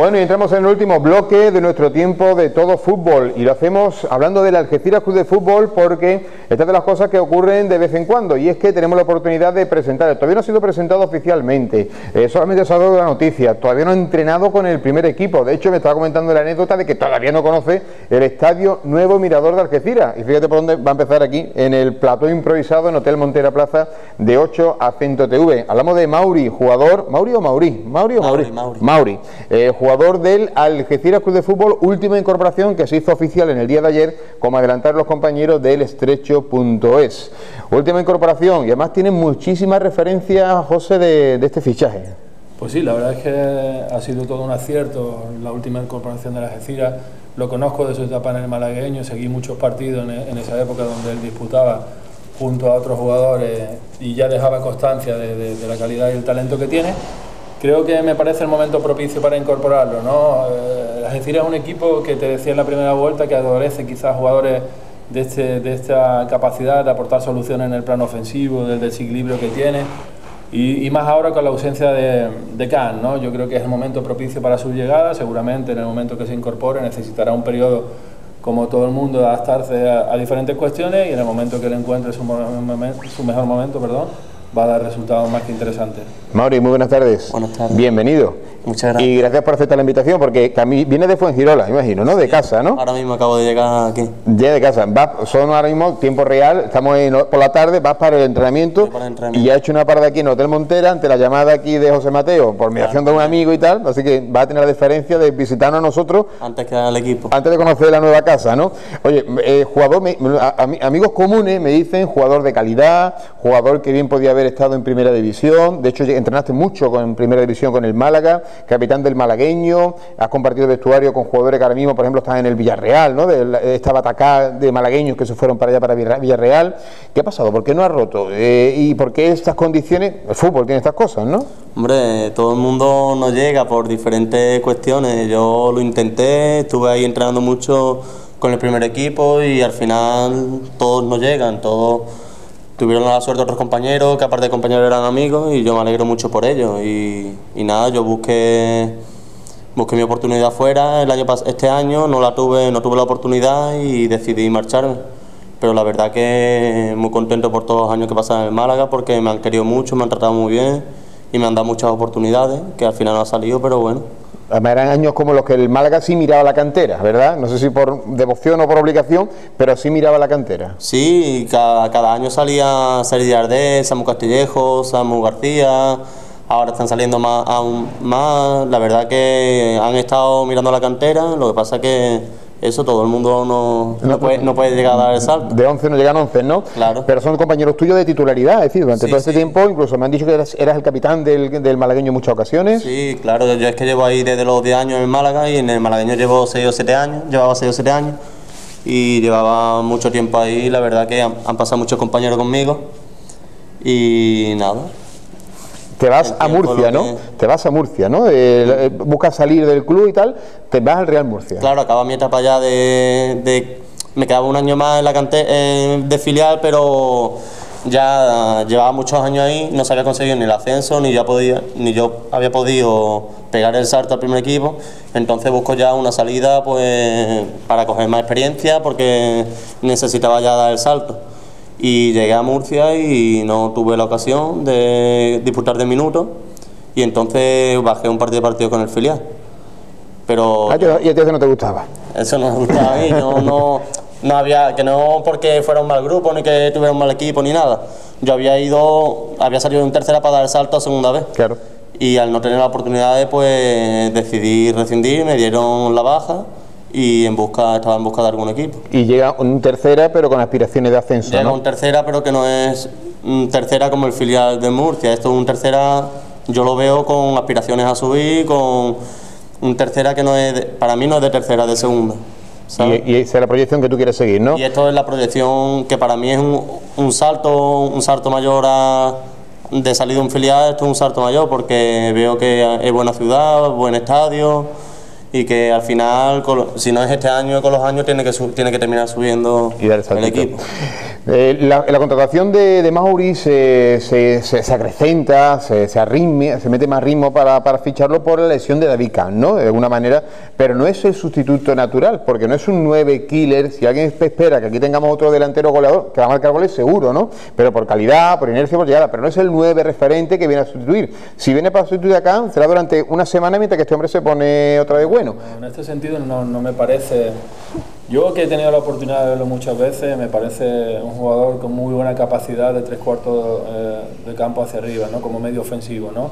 Bueno, y entramos en el último bloque de nuestro tiempo de todo fútbol. Y lo hacemos hablando del Algeciras Club de Fútbol porque esta es de las cosas que ocurren de vez en cuando. Y es que tenemos la oportunidad de presentar, todavía no ha sido presentado oficialmente, eh, solamente se ha dado la noticia, todavía no ha entrenado con el primer equipo, de hecho me estaba comentando la anécdota de que todavía no conoce el estadio Nuevo Mirador de Algeciras. Y fíjate por dónde va a empezar aquí, en el plató improvisado en Hotel Montera Plaza de 8 a Cento TV. Hablamos de Mauri, jugador, Mauri o Mauri, Mauri o Mauri, Mauri, Mauri. Eh, jugador del Algeciras Club de Fútbol, última incorporación que se hizo oficial en el día de ayer, como adelantaron los compañeros del estrecho.es. Última incorporación y además tiene muchísimas referencias, José, de, este fichaje. Pues sí, la verdad es que ha sido todo un acierto la última incorporación de Algeciras. Lo conozco de su etapa en el malagueño, seguí muchos partidos en, esa época donde él disputaba junto a otros jugadores y ya dejaba constancia de la calidad y el talento que tiene creo que me parece el momento propicio para incorporarlo. ¿no? Eh, Algeciras es un equipo que te decía en la primera vuelta que adolece quizás jugadores de, este, de esta capacidad de aportar soluciones en el plano ofensivo, del desequilibrio que tiene. Y, más ahora con la ausencia de, de Khan, ¿no? Yo creo que es el momento propicio para su llegada, seguramente en el momento que se incorpore necesitará un periodo como todo el mundo de adaptarse a, diferentes cuestiones y en el momento que le encuentre su, su mejor momento, perdón, va a dar resultados más que interesantes. Mauri, muy buenas tardes. Buenas tardes. Bienvenido. Muchas gracias. Y gracias por aceptar la invitación, porque viene de Fuengirola, imagino, ¿no? De casa, ¿no? Ahora mismo acabo de llegar aquí. Ya de casa. son ahora mismo tiempo real, estamos por la tarde, vas para el entrenamiento, y ha hecho una parada aquí en Hotel Montera ante la llamada aquí de José Mateo, por mediación de un amigo y tal, así que va a tener la diferencia de visitarnos a nosotros. Antes que al equipo. Antes de conocer la nueva casa, ¿no? Oye, eh, jugador, amigos comunes me dicen jugador de calidad, jugador que bien podía haber estado en primera división, de hecho entrenaste mucho con, en primera división con el Málaga, capitán del malagueño, has compartido vestuario con jugadores que ahora mismo, por ejemplo, están en el Villarreal, ¿no? De esta batacá de malagueños que se fueron para allá, para Villarreal. ¿Qué ha pasado? ¿Por qué no ha roto? Eh, ¿Y por qué estas condiciones? El fútbol tiene estas cosas, ¿no? Hombre, todo el mundo no llega por diferentes cuestiones. Yo lo intenté, estuve ahí entrenando mucho con el primer equipo y al final todos no llegan, todos tuvieron la suerte otros compañeros, que aparte de compañeros eran amigos y yo me alegro mucho por ello. Y, nada, yo busqué, busqué mi oportunidad fuera el año este año, no la tuve, no tuve la oportunidad y decidí marcharme. Pero la verdad que muy contento por todos los años que pasan en Málaga porque me han querido mucho, me han tratado muy bien y me han dado muchas oportunidades, que al final no ha salido, pero bueno eran años como los que el Málaga sí miraba la cantera, ¿verdad? No sé si por devoción o por obligación, pero sí miraba la cantera. Sí, cada, año salía Sergio Ardés, Samu Castillejo, Samu García, ahora están saliendo más, aún más. La verdad que han estado mirando la cantera, lo que pasa que eso todo el mundo no, no, puede, no puede llegar a dar el salto. De 11 no llegan 11, ¿no? Claro. Pero son compañeros tuyos de titularidad, es decir, durante todo este tiempo, incluso me han dicho que eras, el capitán del, del, malagueño en muchas ocasiones. Sí, claro, yo es que llevo ahí desde los 10 años en Málaga y en el malagueño llevo 6 o 7 años, llevaba 6 o 7 años y llevaba mucho tiempo ahí, la verdad que han pasado muchos compañeros conmigo y nada, te vas a Murcia, ¿no? Te vas a Murcia, ¿no? Eh, buscas salir del club y tal, te vas al Real Murcia. Claro, acaba mi etapa ya de, me quedaba un año más en la cante eh, de filial, pero ya llevaba muchos años ahí, no se había conseguido ni el ascenso, ni yo, podía, ni yo había podido pegar el salto al primer equipo, entonces busco ya una salida pues para coger más experiencia porque necesitaba ya dar el salto y llegué a Murcia y no tuve la ocasión de disputar de minutos y entonces bajé un partido de partido con el filial. Pero ah, ¿Y a ti eso no te gustaba? Eso no me gustaba a mí, no, no, había, que no porque fuera un mal grupo, ni que tuviera un mal equipo, ni nada. Yo había ido, había salido en tercera para dar el salto a segunda vez. Claro. Y al no tener la oportunidad, pues decidí rescindir, me dieron la baja y en busca estaba en busca de algún equipo. Y llega un tercera, pero con aspiraciones de ascenso. Llega ¿no? un tercera, pero que no es un tercera como el filial de Murcia. Esto es un tercera, yo lo veo con aspiraciones a subir, con un tercera que no es, para mí no es de tercera, de segunda. Y, esa es la proyección que tú quieres seguir, ¿no? Y esto es la proyección que para mí es un, un salto, un salto mayor a, de salir de un filial, esto es un salto mayor porque veo que es buena ciudad, buen estadio y que al final, si no es este año, con los años tiene que, tiene que terminar subiendo el equipo. Eh, la, contratación de, de Mauri se, se, acrecenta, se, se, se mete más ritmo para, para, ficharlo por la lesión de David Kahn, ¿no? De alguna manera, pero no es el sustituto natural, porque no es un 9 killer. Si alguien espera que aquí tengamos otro delantero goleador, que va a marcar goles, seguro, ¿no? Pero por calidad, por inercia, por llegada, pero no es el 9 referente que viene a sustituir. Si viene para sustituir a Kahn, será durante una semana mientras que este hombre se pone otra vez bueno. en este sentido no, no me parece yo que he tenido la oportunidad de verlo muchas veces, me parece un jugador con muy buena capacidad de tres cuartos eh, de campo hacia arriba, ¿no? como medio ofensivo. ¿no?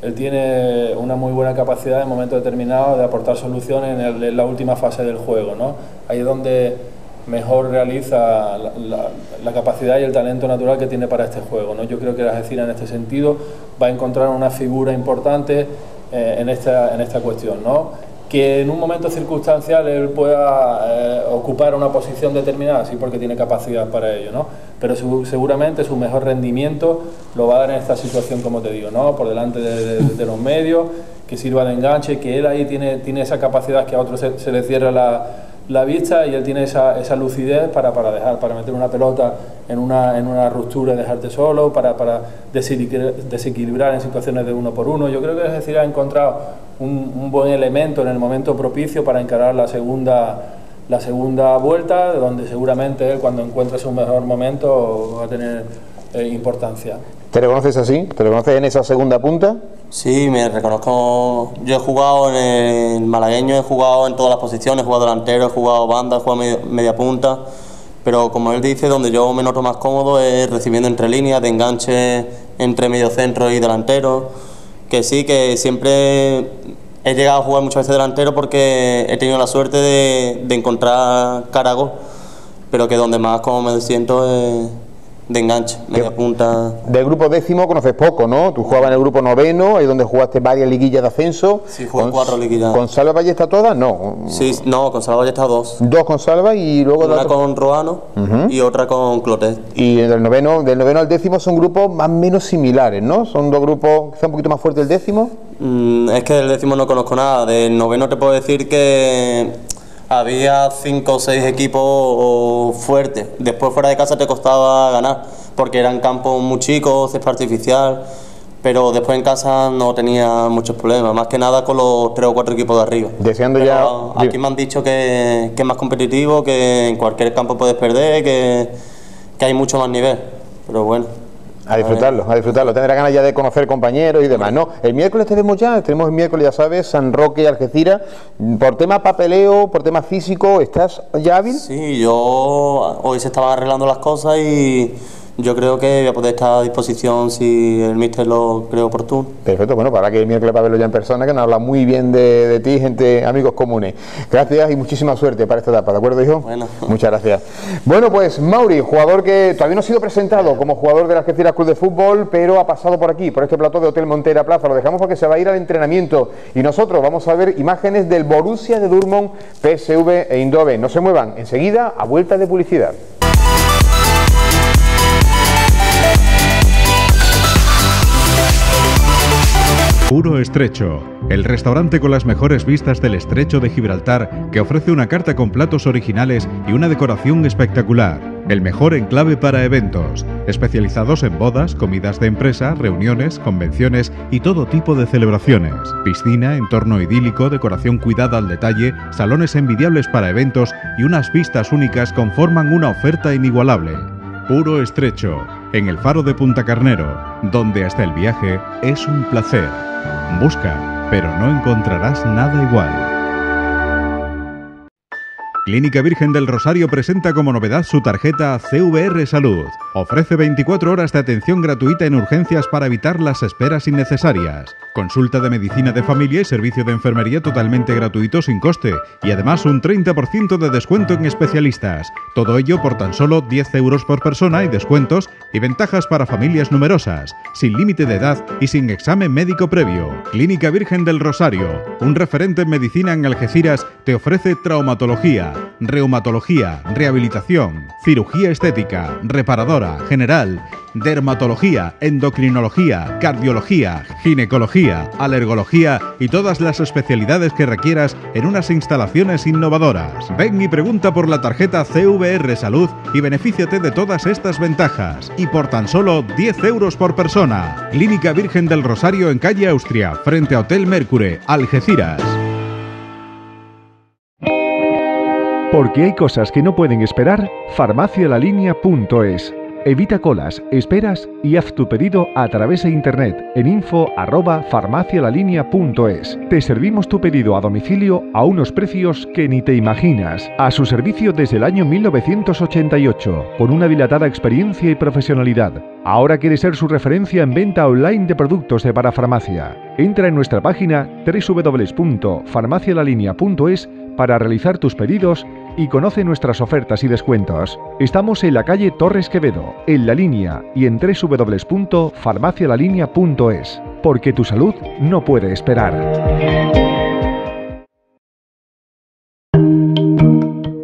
Él tiene una muy buena capacidad en momentos determinados de aportar soluciones en, la última fase del juego. ¿no? Ahí es donde mejor realiza la, capacidad y el talento natural que tiene para este juego. ¿no? Yo creo que la Algeciras en este sentido va a encontrar una figura importante eh, en, esta, en esta cuestión. ¿no? Que en un momento circunstancial él pueda eh, ocupar una posición determinada, sí, porque tiene capacidad para ello, ¿no? Pero seguramente su mejor rendimiento lo va a dar en esta situación, como te digo, ¿no? Por delante de, los medios, que sirva de enganche, que él ahí tiene, tiene esa capacidad que a otros se, le cierra la, vista y él tiene esa, esa lucidez para, para, dejar, para meter una pelota en una, en una ruptura y dejarte solo, para, para desequilibrar en situaciones de uno por uno. Yo creo que es decir, ha encontrado un, buen elemento en el momento propicio para encarar la segunda, la segunda vuelta, donde seguramente él cuando encuentre su mejor momento va a tener eh, importancia. ¿Te reconoces así? ¿Te reconoces en esa segunda punta? Sí, me reconozco. Yo he jugado en el malagueño, he jugado en todas las posiciones, he jugado delantero, he jugado banda, he jugado media, punta. Pero como él dice, donde yo me noto más cómodo es recibiendo entre líneas, de enganche entre medio centro y delantero. Que sí, que siempre he llegado a jugar muchas veces delantero porque he tenido la suerte de, de encontrar Carago, pero que donde más como me siento es de enganche, media punta. Del grupo décimo conoces poco, ¿no? Tú jugabas en el grupo noveno, ahí donde jugaste varias liguillas de ascenso. Sí, jugué cuatro liguillas. ¿Con Salva Ballesta todas? No. Sí, no, con Salva Ballesta dos. Dos con Salva y luego... Una con Roano y otra con Clotet. Y del noveno, del noveno al décimo son grupos más o menos similares, ¿no? Son dos grupos quizá un poquito más fuertes el décimo. Mm, es que del décimo no conozco nada. Del noveno te puedo decir que había cinco o seis equipos fuertes. Después fuera de casa te costaba ganar, porque eran campos muy chicos, césped artificial, pero después en casa no tenía muchos problemas, más que nada con los tres o cuatro equipos de arriba. Deseando ya... Aquí me han dicho que, que, es más competitivo, que en cualquier campo puedes perder, que, que hay mucho más nivel, pero bueno. A disfrutarlo, a disfrutarlo. Tendrá ganas ya de conocer compañeros y demás. No, el miércoles tenemos ya, tenemos el miércoles, ya sabes, San Roque y Algeciras. Por tema papeleo, por tema físico, ¿estás ya hábil? Sí, yo hoy se estaban arreglando las cosas y yo creo que voy a poder estar a disposición si el míster lo cree oportuno. Perfecto, bueno, para que el miércoles para verlo ya en persona, que nos habla muy bien de, ti, gente, amigos comunes. Gracias y muchísima suerte para esta etapa, ¿de acuerdo, hijo? Bueno. Muchas gracias. Bueno, pues Mauri, jugador que todavía no ha sido presentado como jugador de la Algeciras Club de Fútbol, pero ha pasado por aquí, por este plató de Hotel Montera Plaza. Lo dejamos porque se va a ir al entrenamiento y nosotros vamos a ver imágenes del Borussia de Dortmund, PSV e Indove. No se muevan, enseguida a vuelta de publicidad. Puro Estrecho, el restaurante con las mejores vistas del estrecho de Gibraltar que ofrece una carta con platos originales y una decoración espectacular. El mejor enclave para eventos, especializados en bodas, comidas de empresa, reuniones, convenciones y todo tipo de celebraciones. Piscina, entorno idílico, decoración cuidada al detalle, salones envidiables para eventos y unas vistas únicas conforman una oferta inigualable. Puro Estrecho, en el faro de Punta Carnero, donde hasta el viaje es un placer. Busca, pero no encontrarás nada igual. Clínica Virgen del Rosario presenta como novedad su tarjeta CVR Salud. Ofrece 24 horas de atención gratuita en urgencias para evitar las esperas innecesarias. Consulta de medicina de familia y servicio de enfermería totalmente gratuito sin coste. Y además un 30% de descuento en especialistas. Todo ello por tan solo 10 euros por persona y descuentos y ventajas para familias numerosas. Sin límite de edad y sin examen médico previo. Clínica Virgen del Rosario, un referente en medicina en Algeciras, te ofrece traumatología reumatología, rehabilitación, cirugía estética, reparadora, general dermatología, endocrinología, cardiología, ginecología, alergología y todas las especialidades que requieras en unas instalaciones innovadoras. Ven y pregunta por la tarjeta CVR Salud y benefíciate de todas estas ventajas. Y por tan solo 10 euros por persona. Clínica Virgen del Rosario en calle Austria, frente a Hotel Mercure, Algeciras. Porque hay cosas que no pueden esperar, farmacialalinea.es. Evita colas, esperas y haz tu pedido a través de internet en info arroba farmacialalinea.es. Te servimos tu pedido a domicilio a unos precios que ni te imaginas. A su servicio desde el año 1988, con una dilatada experiencia y profesionalidad. Ahora quiere ser su referencia en venta online de productos de parafarmacia. Entra en nuestra página www.farmacialalinea.es para realizar tus pedidos y conoce nuestras ofertas y descuentos. Estamos en la calle Torres Quevedo, en La Línea y en www.farmacialalinea.es, porque tu salud no puede esperar.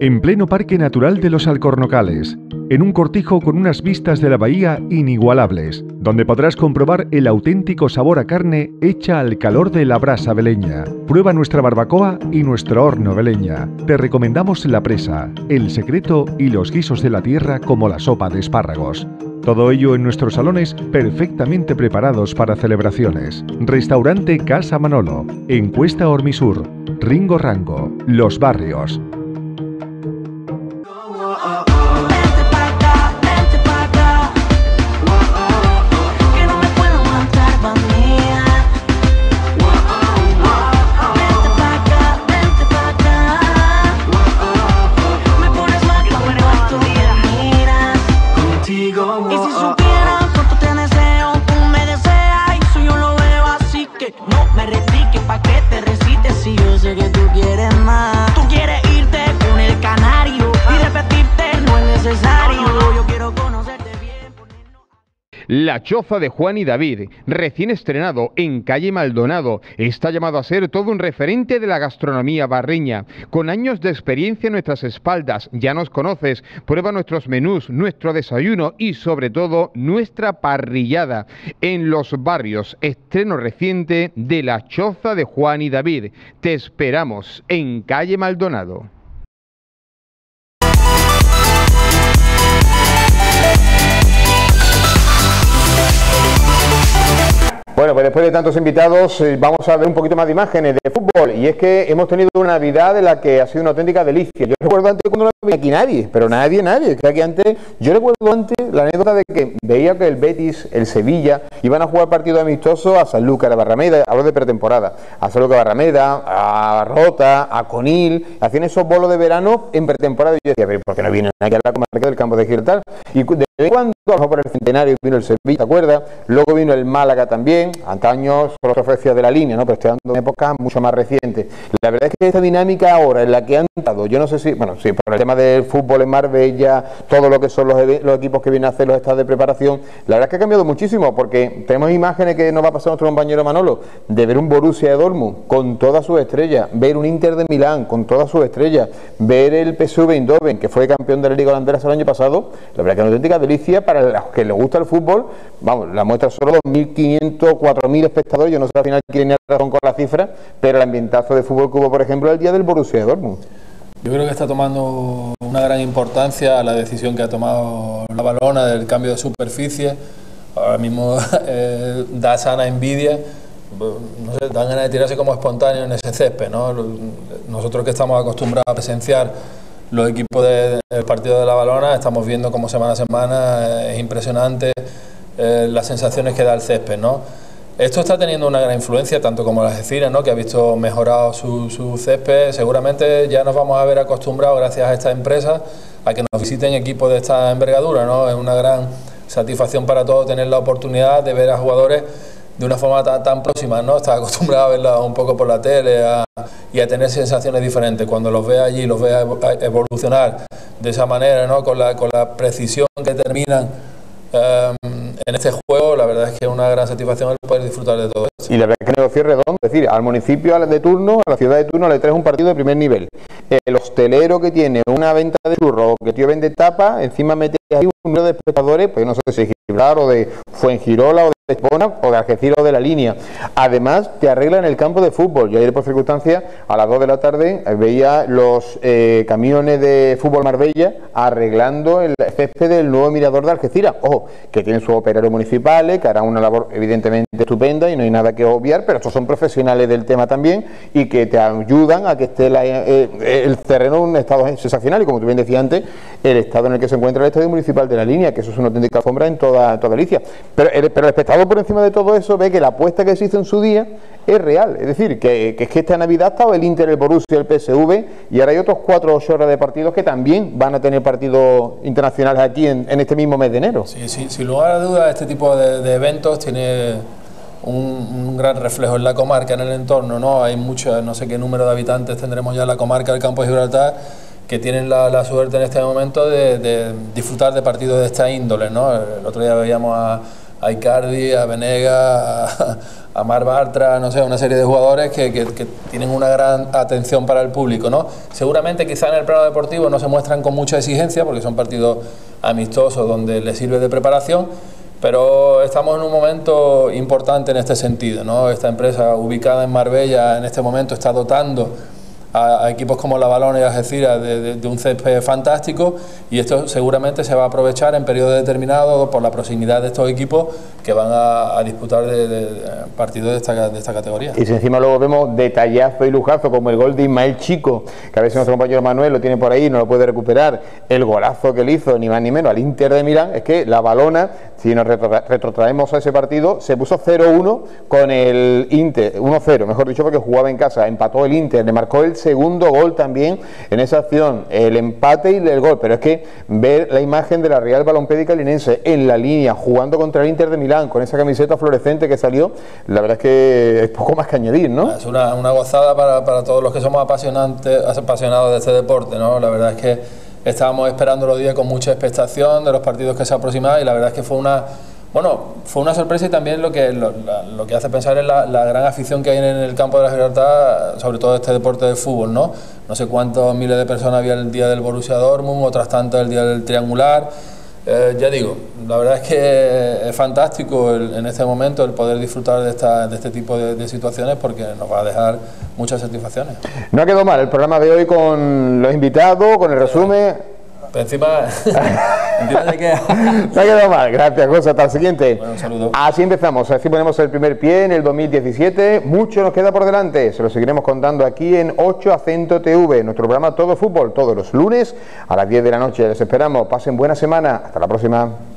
En pleno Parque Natural de los Alcornocales, en un cortijo con unas vistas de la bahía inigualables, donde podrás comprobar el auténtico sabor a carne hecha al calor de la brasa beleña. Prueba nuestra barbacoa y nuestro horno beleña. Te recomendamos la presa, el secreto y los guisos de la tierra como la sopa de espárragos. Todo ello en nuestros salones perfectamente preparados para celebraciones. Restaurante Casa Manolo, Encuesta Hormisur, Ringo Rango, Los Barrios. La Choza de Juan y David, recién estrenado en calle Maldonado, está llamado a ser todo un referente de la gastronomía barreña. Con años de experiencia en nuestras espaldas, ya nos conoces, prueba nuestros menús, nuestro desayuno y sobre todo nuestra parrillada. En los barrios, estreno reciente de La Choza de Juan y David. Te esperamos en calle Maldonado. Bueno, pues después de tantos invitados eh, vamos a ver un poquito más de imágenes de fútbol y es que hemos tenido una Navidad en la que ha sido una auténtica delicia. Yo recuerdo antes cuando no había aquí nadie, pero nadie, nadie. Que aquí antes, yo recuerdo antes la anécdota de que veía que el Betis, el Sevilla, iban a jugar partido amistoso a Sanlúcar, a Barrameda, hablo de pretemporada, a Sanlúcar, Barrameda, a Rota, a Conil, hacían esos bolos de verano en pretemporada y yo decía, pero ¿por qué no vienen aquí a la comarca del campo de Gibraltar? Y de vez en cuando, a por el centenario vino el Sevilla, ¿te acuerdas? Luego vino el Málaga también, antaño solo se ofrecía de la línea, ¿no? Pero estoy de épocas mucho más recientes. La verdad es que esta dinámica ahora en la que han estado, yo no sé si, bueno, sí, por el tema del fútbol en Marbella, todo lo que son los, los equipos que vienen a hacer los estados de preparación, la verdad es que ha cambiado muchísimo, porque tenemos imágenes que nos va a pasar nuestro compañero Manolo, de ver un Borussia de Dortmund con todas sus estrellas, ver un Inter de Milán con todas sus estrellas, ver el PSV Eindhoven, que fue campeón de la Liga Holandesa el año pasado, la verdad que es una auténtica delicia para los que les gusta el fútbol, vamos, la muestra solo 2.500, 4.000 espectadores, yo no sé al final quién tiene razón con la cifra, pero el ambientazo de fútbol que hubo, por ejemplo, el día del Borussia de Dortmund. Yo creo que está tomando una gran importancia la decisión que ha tomado la balona del cambio de superficie. Ahora mismo eh, da sana envidia, no sé, dan ganas de tirarse como espontáneo en ese césped. ¿no? Nosotros que estamos acostumbrados a presenciar los equipos de- del partido de la balona, estamos viendo cómo semana a semana eh, es impresionante eh, las sensaciones que da el césped. ¿no? Esto está teniendo una gran influencia, tanto como las Algeciras, ¿no? que ha visto mejorado su, su césped. Seguramente ya nos vamos a ver acostumbrados, gracias a esta empresa, a que nos visiten equipos de esta envergadura. ¿no? Es una gran satisfacción para todos tener la oportunidad de ver a jugadores de una forma tan, tan próxima. ¿no? Estás acostumbrado a verla un poco por la tele a- y a tener sensaciones diferentes. Cuando los ve allí, los ve evolucionar de esa manera, ¿no? con, la, con la precisión que terminan eh, en este juego, la verdad es que es una gran satisfacción el poder disfrutar de todo esto. Y la verdad es que negocio redondo, es decir, al municipio de turno, a la ciudad de turno le traes un partido de primer nivel. El hostelero que tiene una venta de churros que tío vende tapa, encima mete ahí un número de espectadores, pues no sé si es Gibraltar o de Fuengirola o de Espona o de Algeciras o de la línea. Además, te arreglan el campo de fútbol. Yo ayer por circunstancia, a las 2 de la tarde, eh, veía los eh, camiones de fútbol Marbella arreglando el césped del nuevo mirador de Algeciras. Ojo, que tienen sus operarios municipales, que harán una labor evidentemente estupenda y no hay nada que obviar, pero estos son profesionales del tema también y que te ayudan a que esté eh, el terreno en un estado sensacional y como tú bien decías antes, el estado en el que se encuentra el estadio municipal de la línea, que eso es una auténtica alfombra en toda, toda Galicia. Pero pero el espectador por encima de todo eso ve que la apuesta que se hizo en su día es real. Es decir, que, es que esta Navidad estaba el Inter, el Borussia, el PSV y ahora hay otros cuatro o horas de partidos que también van a tener partidos internacionales aquí en, este mismo mes de enero. Sí, sí, sin lugar a dudas, este tipo de, eventos tiene un, gran reflejo en la comarca, en el entorno, ¿no? Hay mucho, no sé qué número de habitantes tendremos ya en la comarca del campo de Gibraltar que tienen la, suerte en este momento de, disfrutar de partidos de esta índole, ¿no? El otro día veíamos a, a Icardi, a Venega, a, Mar Bartra, no sé, una serie de jugadores que, tienen una gran atención para el público, ¿no? Seguramente quizá en el plano deportivo no se muestran con mucha exigencia porque son partidos amistosos donde les sirve de preparación, pero estamos en un momento importante en este sentido, ¿no? Esta empresa ubicada en Marbella en este momento está dotando a, equipos como la Balona y Algeciras de, un césped fantástico y esto seguramente se va a aprovechar en periodos determinados por la proximidad de estos equipos que van a, disputar de, partidos de esta, de esta categoría. Y si encima luego vemos detallazo y lujazo como el gol de Ismael Chico, que a veces nuestro compañero Manuel lo tiene por ahí, no lo puede recuperar, el golazo que le hizo ni más ni menos al Inter de Milán, es que la Balona, si nos retrotraemos a ese partido, se puso 0-1 con el Inter, 1-0, mejor dicho, porque jugaba en casa, empató el Inter, le marcó el segundo gol también en esa acción, el empate y el gol, pero es que ver la imagen de la Real Balompédica Linense en la línea, jugando contra el Inter de Milán, con esa camiseta fluorescente que salió, la verdad es que es poco más que añadir, ¿no? Es una, gozada para, para, todos los que somos apasionantes, apasionados de este deporte, ¿no? La verdad es que estábamos esperando los días con mucha expectación de los partidos que se aproximaban y la verdad es que fue una bueno, fue una sorpresa y también lo que, lo, que hace pensar es la, gran afición que hay en el campo de la Gibraltar, sobre todo este deporte de fútbol, ¿no? No sé cuántos miles de personas había el día del Borussia Dortmund, otras tantas el día del Triangular. Eh, ya digo, la verdad es que es fantástico en este momento el poder disfrutar de, esta, de este tipo de, situaciones porque nos va a dejar muchas satisfacciones. No ha quedado mal el programa de hoy con los invitados, con el resumen encima, encima ha quedado mal, gracias, José. Hasta el siguiente. Bueno, un saludo. Así empezamos, así ponemos el primer pie en el 2017. Mucho nos queda por delante, se lo seguiremos contando aquí en 8 Acento TV, nuestro programa Todo Fútbol, todos los lunes a las 10 de la noche. Les esperamos, pasen buena semana, hasta la próxima.